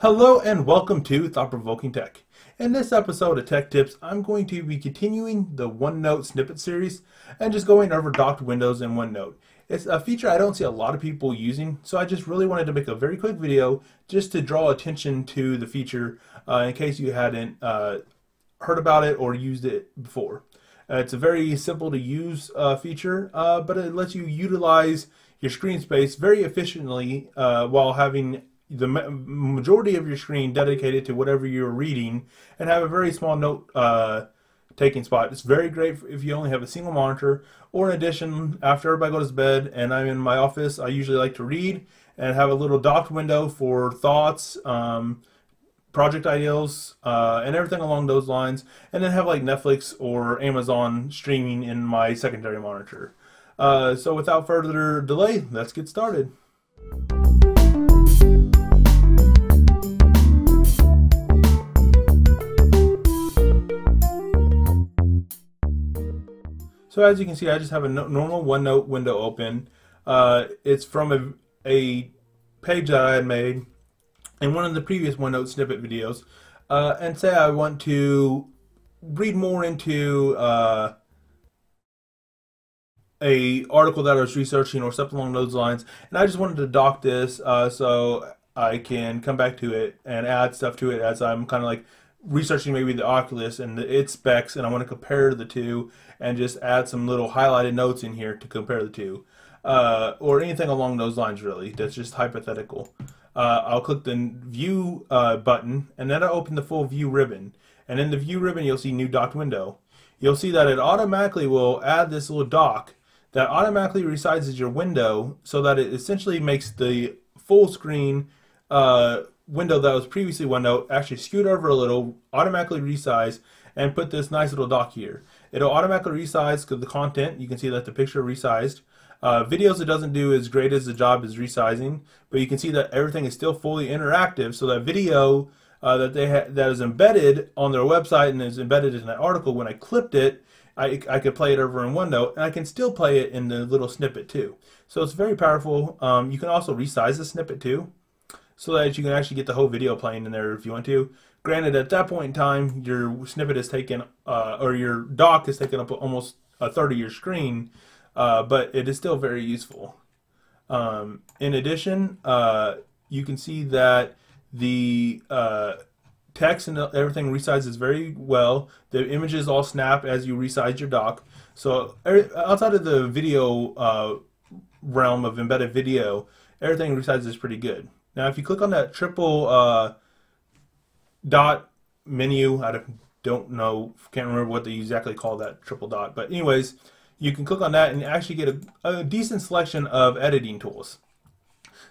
Hello and welcome to Thought Provoking Tech. In this episode of Tech Tips, I'm going to be continuing the OneNote snippet series and just going over docked windows in OneNote. It's a feature I don't see a lot of people using, so I just really wanted to make a very quick video just to draw attention to the feature uh, in case you hadn't uh, heard about it or used it before. Uh, it's a very simple to use uh, feature, uh, but it lets you utilize your screen space very efficiently uh, while having the majority of your screen dedicated to whatever you're reading and have a very small note uh, taking spot. It's very great if you only have a single monitor or in addition after everybody goes to bed and I'm in my office I usually like to read and have a little docked window for thoughts um, project ideas uh, and everything along those lines and then have like Netflix or Amazon streaming in my secondary monitor. Uh, so without further delay let's get started. So as you can see, I just have a no normal OneNote window open. Uh, it's from a, a, page that I had made in one of the previous OneNote snippet videos. Uh, and say I want to read more into uh, a article that I was researching or something along those lines. And I just wanted to dock this uh, so I can come back to it and add stuff to it as I'm kind of like researching maybe the Oculus and the, its specs, and I want to compare the two and just add some little highlighted notes in here to compare the two, uh, or anything along those lines. Really, that's just hypothetical. Uh, I'll click the View uh, button, and then I'll open the full View ribbon. And in the View ribbon, you'll see New Docked Window. You'll see that it automatically will add this little dock that automatically resizes your window so that it essentially makes the full screen uh, window that was previously OneNote actually scoot over a little, automatically resize, and put this nice little dock here. It'll automatically resize the content. You can see that the picture resized. Uh, videos it doesn't do as great as the job is resizing, but you can see that everything is still fully interactive. So that video uh, that they that is embedded on their website and is embedded in that article, when I clipped it, I, I could play it over in OneNote, and I can still play it in the little snippet too. So it's very powerful. Um, you can also resize the snippet too so that you can actually get the whole video playing in there if you want to. Granted, at that point in time, your snippet is taken, uh, or your dock is taking up almost a third of your screen, uh, but it is still very useful. Um, in addition, uh, you can see that the uh, text and everything resizes very well. The images all snap as you resize your dock. So outside of the video uh, realm of embedded video, everything resizes pretty good. Now, if you click on that triple uh, dot menu, I don't know, can't remember what they exactly call that triple dot, but anyways, you can click on that and actually get a, a decent selection of editing tools.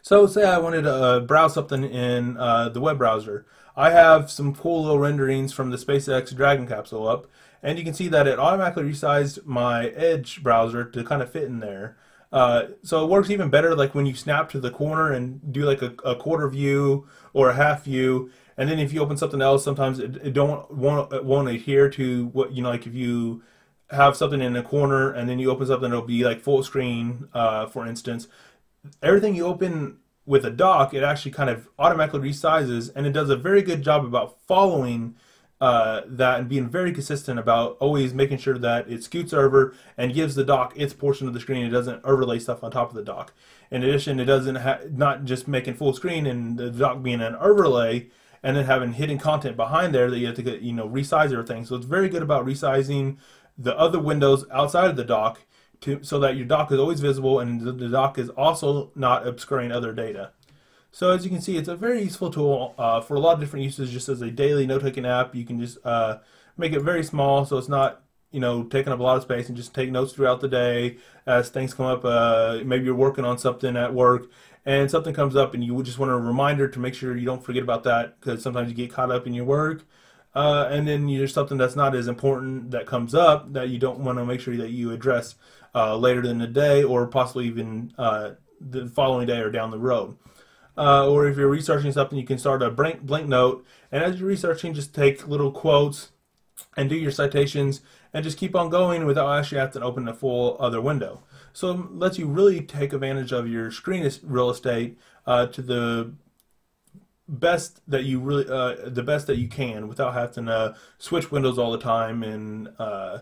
So say I wanted to uh, browse something in uh, the web browser. I have some cool little renderings from the SpaceX Dragon capsule up, and you can see that it automatically resized my Edge browser to kind of fit in there. Uh, so it works even better like when you snap to the corner and do like a, a, quarter view or a half view. And then if you open something else sometimes it, it don't won't, it won't adhere to what you know like if you have something in the corner and then you open something it'll be like full screen uh, for instance. Everything you open with a dock it actually kind of automatically resizes and it does a very good job about following uh, that and being very consistent about always making sure that it scoots over and gives the dock its portion of the screen. It doesn't overlay stuff on top of the dock. In addition, it doesn't ha- not just making full screen and the dock being an overlay and then having hidden content behind there that you have to get, you know resize everything. So it's very good about resizing the other windows outside of the dock to so that your dock is always visible and the, the dock is also not obscuring other data. So as you can see, it's a very useful tool uh, for a lot of different uses. Just as a daily note-taking app, you can just uh, make it very small, so it's not you know taking up a lot of space, and just take notes throughout the day as things come up. Uh, maybe you're working on something at work, and something comes up, and you just want a reminder to make sure you don't forget about that because sometimes you get caught up in your work. Uh, and then there's something that's not as important that comes up that you don't want to make sure that you address uh, later in the day or possibly even uh, the following day or down the road uh, or if you're researching something, you can start a blank, blank note. And as you're researching, just take little quotes and do your citations and just keep on going without actually having to open a full other window. So it lets you really take advantage of your screen real estate uh, to the best that you really uh, the best that you can without having to switch windows all the time and uh,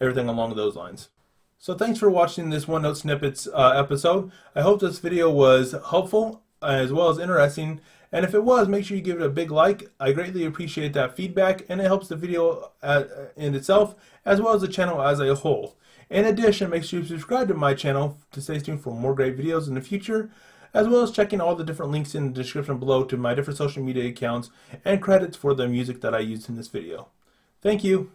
everything along those lines. So thanks for watching this OneNote Snippets uh, episode. I hope this video was helpful as well as interesting. And if it was, make sure you give it a big like. I greatly appreciate that feedback and it helps the video uh, in itself as well as the channel as a whole. In addition, make sure you subscribe to my channel to stay tuned for more great videos in the future, as well as checking all the different links in the description below to my different social media accounts and credits for the music that I used in this video. Thank you.